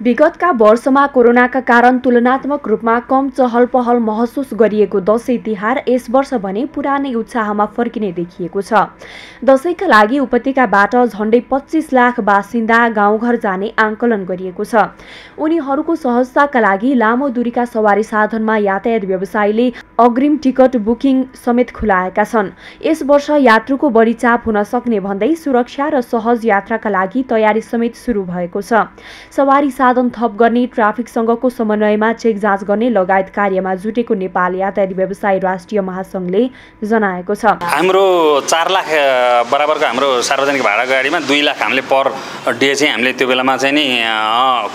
विगतका वर्षमा कोरोनाका कारण तुलनात्मक रूपमा कम चहल पहल महसुस गरिएको दसैँ तिहार यस वर्ष भने पुरानै उत्साहमा फर्किने देखिएको छ। दसैँका लागि उपत्यकाबाट झण्डै पच्चिस लाख बासिन्दा गाउँघर जाने आङ्कलन गरिएको छ। उनीहरूको सहजताका लागि लामो दूरीका सवारी साधनमा यातायात व्यवसायीले अग्रिम टिकट बुकिङ समेत खुलाएका छन्। यस वर्ष यात्रुको बढी चाप हुन सक्ने भन्दै सुरक्षा र सहज यात्राका लागि तयारी समेत सुरु भएको छ। सवारी साधन थप गर्ने ट्राफिकसँगको समन्वयमा चेक जाँच गर्ने लगायत कार्यमा जुटेको नेपाल यातायात व्यवसाय राष्ट्रिय महासङ्घले जनाएको छ। हाम्रो चार लाख बराबरको हाम्रो सार्वजनिक भाडा गाडीमा दुई लाख हामीले पर डे चाहिँ हामीले त्यो बेलामा चाहिँ नि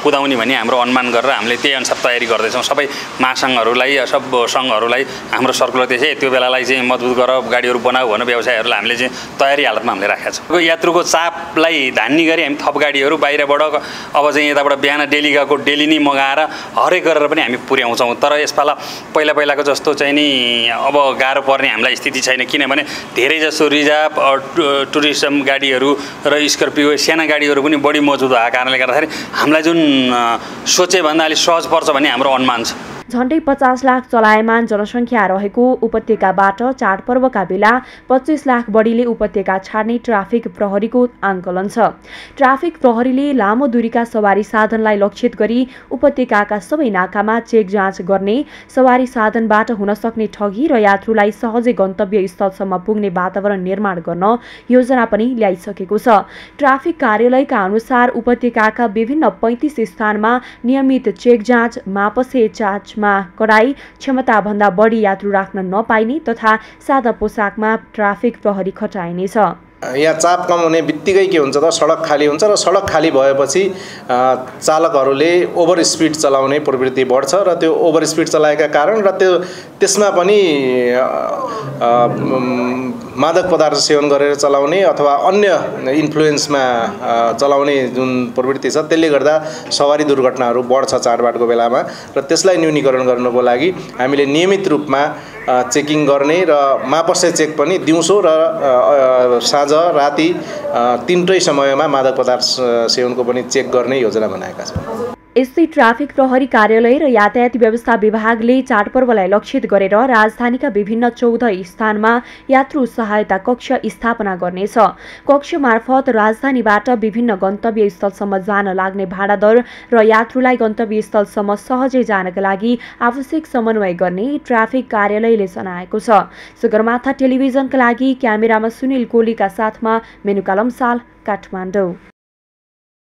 कुदाउने भन्ने हाम्रो अनुमान गरेर हामीले त्यही अनुसार तयारी गर्दैछौँ। सबै महासङ्घहरूलाई सब सङ्घहरूलाई हाम्रो सर्कुलर त्यसै त्यो बेलालाई चाहिँ मजबुत गर गाडीहरू बनाऊ भनेर व्यवसायहरूलाई हामीले चाहिँ तयारी हालतमा हामीले राखेका छौँ। यात्रुको चापलाई धान्ने गरी हामी थप गाडीहरू बाहिरबाट अब चाहिँ यताबाट बिहान डेली गएको डेली नै मगाएर हरेक गरेर पनि हामी पुर्याउँछौँ। तर यसपाला पहिला पहिलाको जस्तो चाहिँ नि अब गाह्रो पर्ने हामीलाई स्थिति छैन। किनभने धेरै जसो रिजर्भ टुरिज्म गाडीहरू र स्कर्पियो साना गाडीहरू पनि बढी मौजुद भएको कारणले गर्दाखेरि हामीलाई जुन सोचे भन्दा अलिक सहज पर्छ भन्ने हाम्रो अनुमान छ। झन्डै पचास लाख चलायमान जनसङ्ख्या रहेको उपत्यकाबाट चाडपर्वका बेला पच्चिस लाख बढीले उपत्यका छाड्ने ट्राफिक प्रहरीको आङ्कलन छ। ट्राफिक प्रहरीले लामो दूरीका सवारी साधनलाई लक्षित गरी उपत्यकाका सबै नाकामा चेक जाँच गर्ने सवारी साधनबाट हुन सक्ने ठगी र यात्रुलाई सहजै गन्तव्य स्थलसम्म पुग्ने वातावरण निर्माण गर्न योजना पनि ल्याइसकेको छ। ट्राफिक कार्यालयका अनुसार उपत्यकाका विभिन्न पैँतिस स्थानमा नियमित चेक जाँच मापसे जाँच मा कडाई क्षमताभन्दा बढी यात्रु राख्न नपाइने तथा सादा पोसाकमा ट्राफिक प्रहरी खटाइनेछ। यहाँ चाप कम हुने बित्तिकै के हुन्छ त सडक खाली हुन्छ र सडक खाली भएपछि चालकहरूले ओभर स्पिड चलाउने प्रवृत्ति बढ्छ र त्यो ओभर स्पिड चलाएका कारण र त्यो त्यसमा पनि मादक पदार्थ सेवन गरेर चलाउने अथवा अन्य इन्फ्लुएन्समा चलाउने जुन प्रवृत्ति छ त्यसले गर्दा सवारी दुर्घटनाहरू बढ्छ चाडबाडको बेलामा र त्यसलाई न्यूनीकरण गर्नुको लागि हामीले नियमित रूपमा चेकिङ गर्ने र मापसे चेक पनि दिउँसो र साँझ राति तिनटै समयमा मादक पदार्थ सेवनको पनि चेक गर्ने योजना बनाएका छौँ यस्तै ट्राफिक प्रहरी कार्यालय र यातायात व्यवस्था विभागले चाडपर्वलाई लक्षित गरेर राजधानीका विभिन्न चौध स्थानमा यात्रु सहायता कक्ष स्थापना गर्नेछ। कक्ष मार्फत राजधानीबाट विभिन्न गन्तव्य स्थलसम्म जान लाग्ने भाडा दर र यात्रुलाई गन्तव्य स्थलसम्म सहजै जानका लागि आवश्यक समन्वय गर्ने ट्राफिक कार्यालयले जनाएको छ। सगरमाथा टेलिभिजनका लागि क्यामेरामा सुनिल कोलीका साथमा मेनुकालम साल काठमाडौँ।